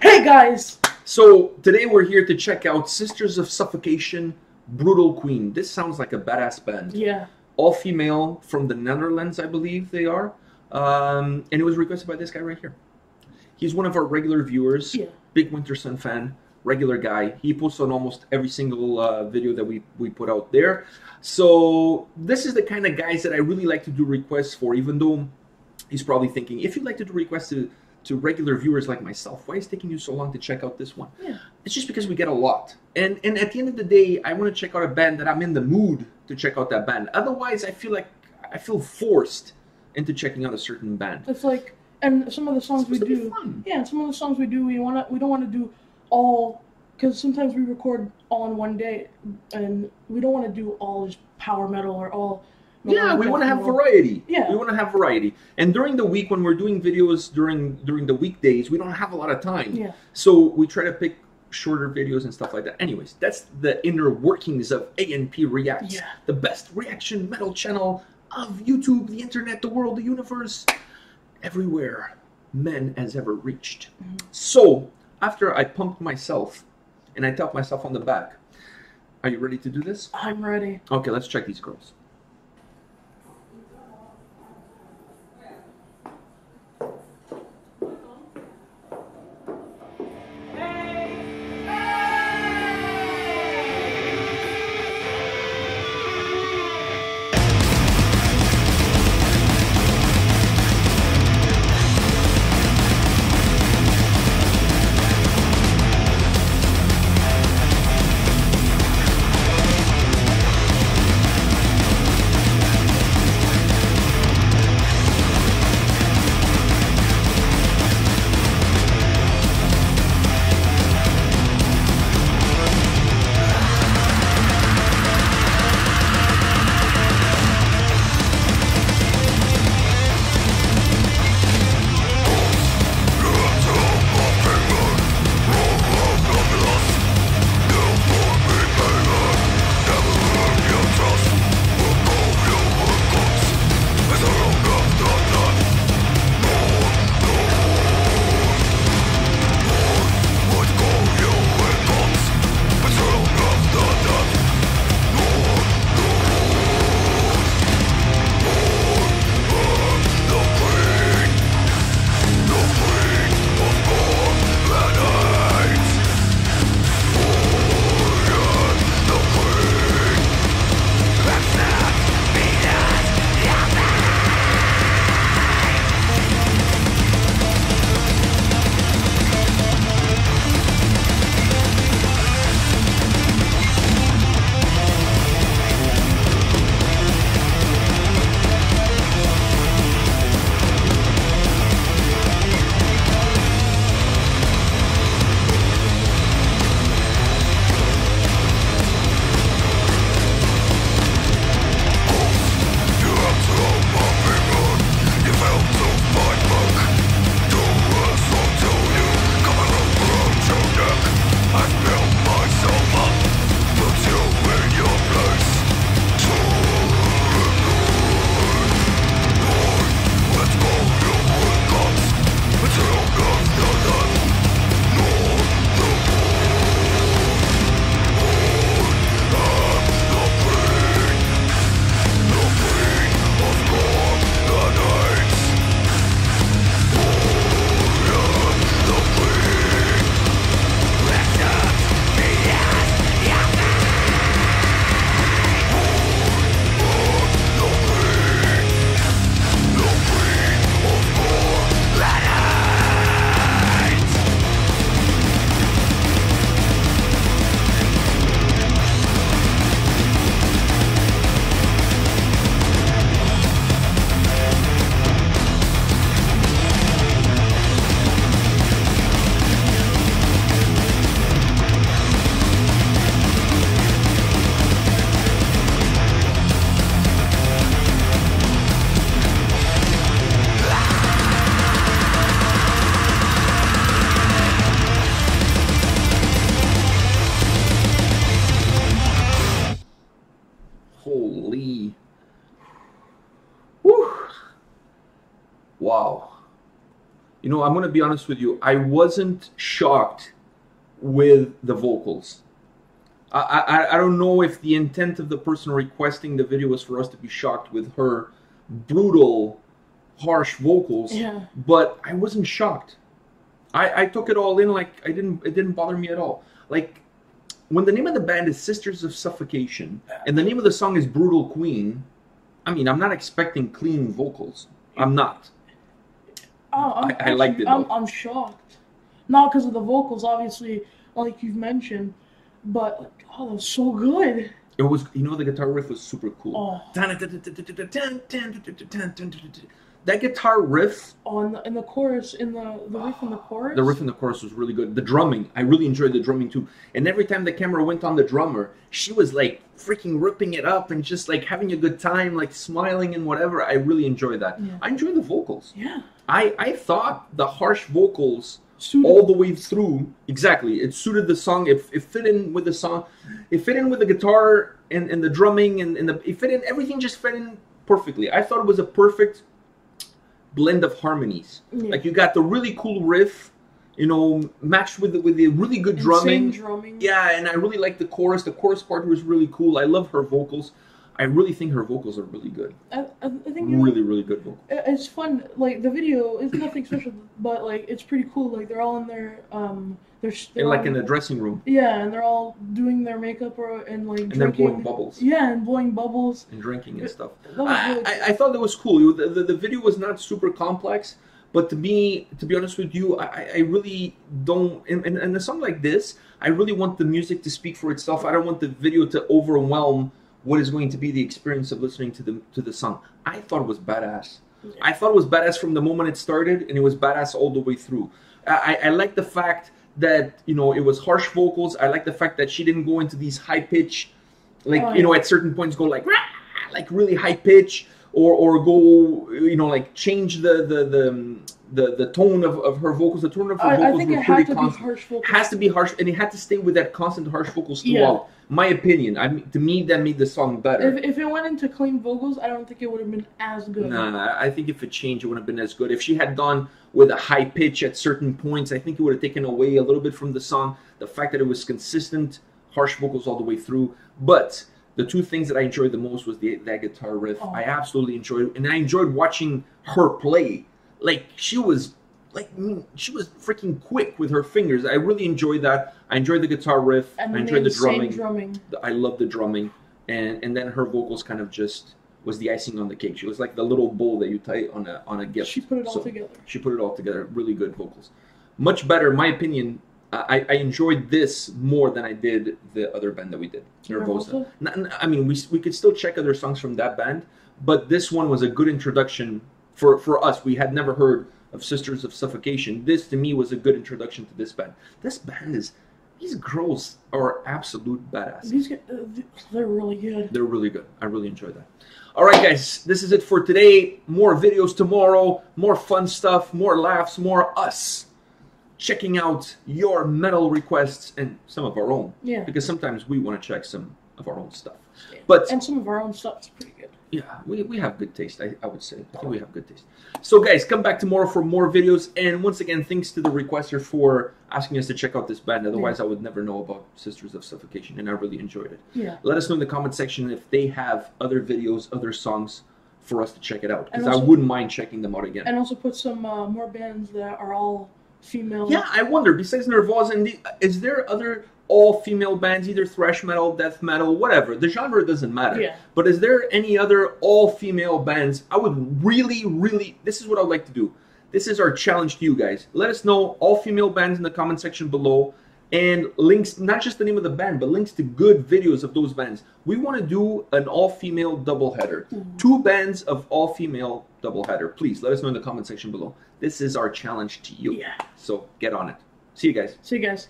Hey guys! So today we're here to check out Sisters of Suffocation, Brutal Queen. This sounds like a badass band. Yeah. All female from the Netherlands, I believe they are. Um, and it was requested by this guy right here. He's one of our regular viewers. Yeah. Big Wintersun fan, regular guy. He posts on almost every single uh, video that we, we put out there. So this is the kind of guys that I really like to do requests for, even though he's probably thinking, if you'd like to do requests to, to regular viewers like myself, why is it taking you so long to check out this one? Yeah. It's just because we get a lot. And and at the end of the day, I want to check out a band that I'm in the mood to check out that band. Otherwise, I feel like I feel forced into checking out a certain band. It's like, and some of the songs we to do, fun. yeah, some of the songs we do, we wanna, we don't want to do all, because sometimes we record all in one day, and we don't want to do all just power metal or all. Yeah, we want to have variety. Yeah. we want to have variety. And during the week, when we're doing videos during during the weekdays, we don't have a lot of time. Yeah. So we try to pick shorter videos and stuff like that. Anyways, that's the inner workings of A&P Reacts, Yeah. the best reaction metal channel of YouTube, the internet, the world, the universe, everywhere men has ever reached. Mm-hmm. So after I pumped myself and I tapped myself on the back, are you ready to do this? I'm ready. Okay, let's check these girls. You know, I'm gonna be honest with you. I wasn't shocked with the vocals. I, I I don't know if the intent of the person requesting the video was for us to be shocked with her brutal, harsh vocals. Yeah. But I wasn't shocked. I I took it all in like I didn't. It didn't bother me at all. Like when the name of the band is Sisters of Suffocation and the name of the song is Brutal Queen. I mean, I'm not expecting clean vocals. I'm not. Oh, I'm, I- I liked it, I'm. I'm shocked. Not because of the vocals, obviously, like you've mentioned, but like, oh, that was so good. It was, you know, the guitar riff was super cool. Oh, That guitar riff, oh in the in the chorus, in the the riff in the chorus. the riff in the chorus was really good. The drumming, I really enjoyed the drumming too. And every time the camera went on the drummer, she was like freaking ripping it up and just like having a good time, like smiling and whatever. I really enjoyed that. Yeah. I enjoyed the vocals. Yeah. I, I thought the harsh vocals Suited- all the way through. Exactly, it suited the song. It, it fit in with the song. It fit in with the guitar and, and the drumming and, and the it fit in. Everything just fit in perfectly. I thought it was a perfect blend of harmonies. Yeah. Like you got the really cool riff, you know, matched with the, with the really good drumming. drumming. Yeah, and I really like the chorus. The chorus part was really cool. I love her vocals. I really think her vocals are really good. I, I, think know, Really, really good vocals. it's fun. Like the video is nothing special, but like it's pretty cool. Like they're all in their um, they're, they're And like all- in the dressing room, yeah, and they're all doing their makeup or and like and they're blowing bubbles Yeah, and blowing bubbles. and drinking and stuff. That was I, really I, I thought that was cool. The, the, the video was not super complex, but to me, to be honest with you, I, I- really don't. And, in, in a song like this, I really want the music to speak for itself. I don't want the video to overwhelm what is going to be the experience of listening to the to the song. I thought it was badass. I thought it was badass from the moment it started, and it was badass all the way through. I, I, like the fact that you know it was harsh vocals. I like the fact that she didn't go into these high pitch, like Oh, you know at certain points go like like really high pitch or or go you know like change the the the the, the tone of, of her vocals. The tone of her I, I vocals think were it pretty had to be constant. harsh vocals. Has to be harsh, and it had to stay with that constant harsh vocals Yeah. throughout. My opinion. I mean, to me, that made the song better. If, if it went into clean vocals, I don't think it would have been as good. No, no, I think if it changed, it wouldn't have been as good. If she had gone with a high pitch at certain points, I think it would have taken away a little bit from the song. The fact that it was consistent, harsh vocals all the way through. But the two things that I enjoyed the most was the that guitar riff. Oh. I absolutely enjoyed it, and I enjoyed watching her play. Like she was, like I mean, she was freaking quick with her fingers. I really enjoyed that. I enjoyed the guitar riff. And I enjoyed the drumming. drumming. I love the drumming, and and then her vocals kind of just was the icing on the cake. She was like the little bow that you tie on a on a gift. She put it all So, together. She put it all together. Really good vocals. Much better, in my opinion. I, I enjoyed this more than I did the other band that we did, Nervosa. Nervosa? I mean, we we could still check other songs from that band, but this one was a good introduction for for us. We had never heard of Sisters of Suffocation. This to me was a good introduction to this band. This band is these girls are absolute badass. These guys, uh, they're really good. They're really good. I really enjoyed that. All right, guys, this is it for today. More videos tomorrow, more fun stuff, more laughs, more us checking out your metal requests and some of our own. Yeah. Because sometimes we want to check some of our own stuff. But And some of our own stuff is pretty good. Yeah, we, we have good taste, I, I would say. I think we have good taste. So, guys, come back tomorrow for more videos. And once again, thanks to the requester for asking us to check out this band. Otherwise, I would never know about Sisters of Suffocation, and I really enjoyed it. Yeah. Let us know in the comment section if they have other videos, other songs for us to check it out. Because I wouldn't mind checking them out again. And also put some uh, more bands that are all female. yeah, I wonder, besides Nervosa, and the, is there other all female bands, either thrash metal, death metal, whatever? The genre doesn't matter. Yeah. But is there any other all female bands? I would really, really, this is what I would like to do. This is our challenge to you guys. Let us know all female bands in the comment section below and links, not just the name of the band, but links to good videos of those bands. We want to do an all female doubleheader. Mm-hmm. Two bands of all female doubleheader. Please let us know in the comment section below. This is our challenge to you. Yeah. So get on it. See you guys. See you guys.